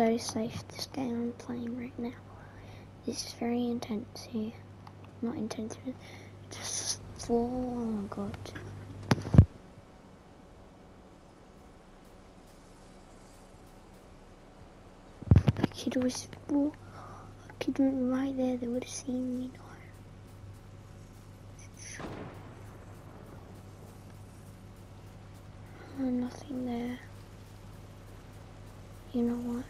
so safe this game I'm playing right now. It's very intense here. Not intense, but just oh my god. A kid was oh, a kid went right there, they would have seen me now. Oh, nothing there. You know what?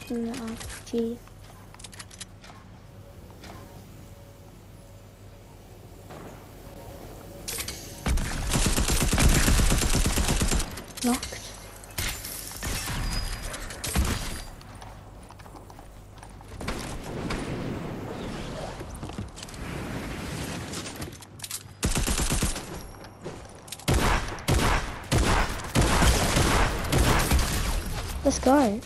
Taking the. Locked. Let's go.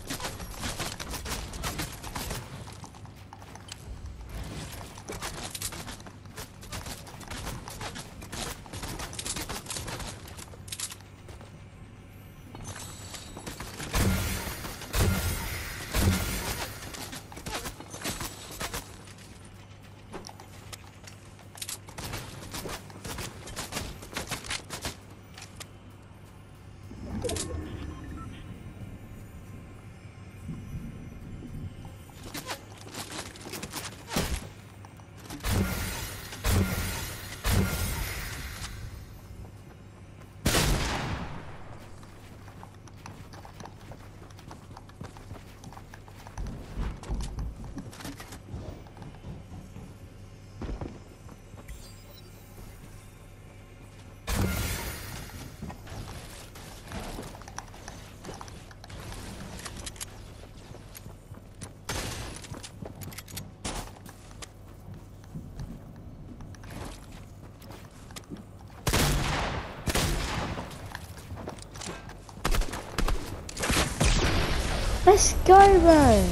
Let's go, bro.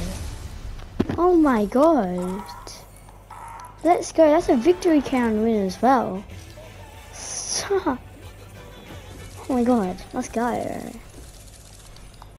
Oh my god. Let's go. That's a victory crown win as well. oh my god. Let's go.